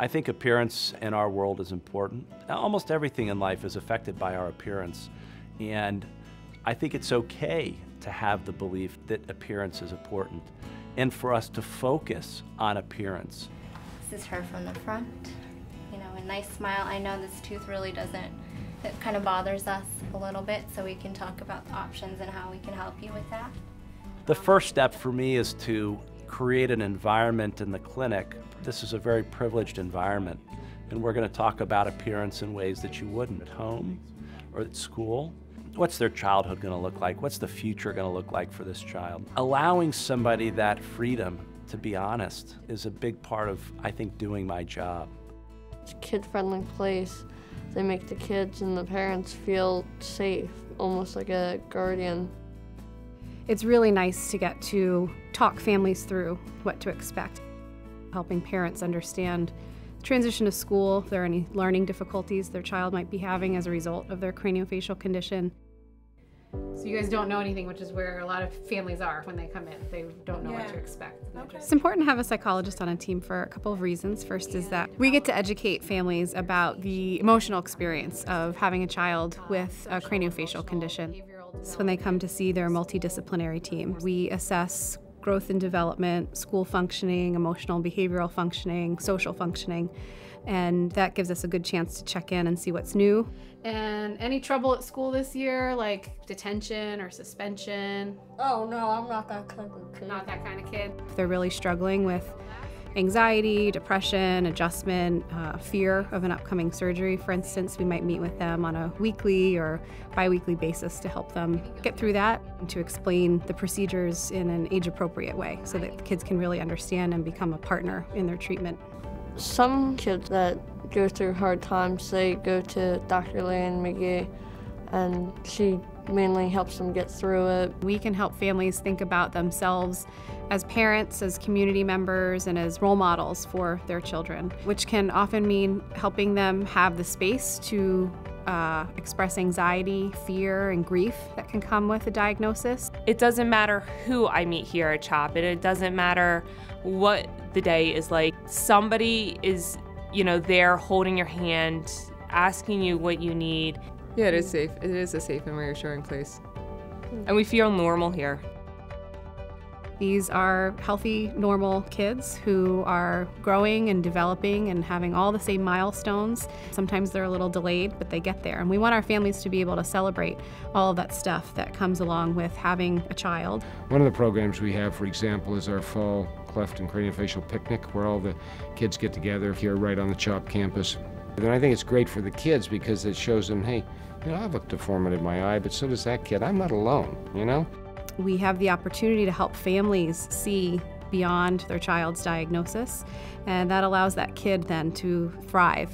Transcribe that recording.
I think appearance in our world is important. Almost everything in life is affected by our appearance. And I think it's okay to have the belief that appearance is important and for us to focus on appearance. This is her from the front. You know, a nice smile. I know this tooth really doesn't, it kind of bothers us a little bit, so we can talk about the options and how we can help you with that. The first step for me is to create an environment in the clinic. This is a very privileged environment, and we're going to talk about appearance in ways that you wouldn't at home or at school. What's their childhood going to look like? What's the future going to look like for this child? Allowing somebody that freedom to be honest is a big part of, I think, doing my job. It's a kid-friendly place. They make the kids and the parents feel safe, almost like a guardian. It's really nice to get to talk families through what to expect, helping parents understand transition to school, if there are any learning difficulties their child might be having as a result of their craniofacial condition. So you guys don't know anything, which is where a lot of families are when they come in. They don't know yeah. what to expect. Okay. It's important to have a psychologist on a team for a couple of reasons. First is that we get to educate families about the emotional experience of having a child with a craniofacial condition. So when they come to see their multidisciplinary team, we assess growth and development, school functioning, emotional behavioral functioning, social functioning, and that gives us a good chance to check in and see what's new. And any trouble at school this year, like detention or suspension? Oh no, I'm not that kind of kid. Not that kind of kid. If they're really struggling with anxiety, depression, adjustment, uh, fear of an upcoming surgery, for instance, we might meet with them on a weekly or biweekly basis to help them get through that and to explain the procedures in an age appropriate way so that the kids can really understand and become a partner in their treatment. Some kids that go through hard times, they go to Dr. Leanne Magee and she mainly helps them get through it. We can help families think about themselves as parents, as community members, and as role models for their children, which can often mean helping them have the space to uh, express anxiety, fear, and grief that can come with a diagnosis. It doesn't matter who I meet here at CHOP, it, it doesn't matter what the day is like. Somebody is, you know, there holding your hand, asking you what you need. Yeah, it is safe. It is a safe and reassuring place. Hmm. And we feel normal here. These are healthy, normal kids who are growing and developing and having all the same milestones. Sometimes they're a little delayed, but they get there. And we want our families to be able to celebrate all of that stuff that comes along with having a child. One of the programs we have, for example, is our fall cleft and craniofacial picnic, where all the kids get together here right on the CHOP campus. And I think it's great for the kids because it shows them, hey, you know, I have a deformity in my eye, but so does that kid. I'm not alone, you know? We have the opportunity to help families see beyond their child's diagnosis, and that allows that kid then to thrive.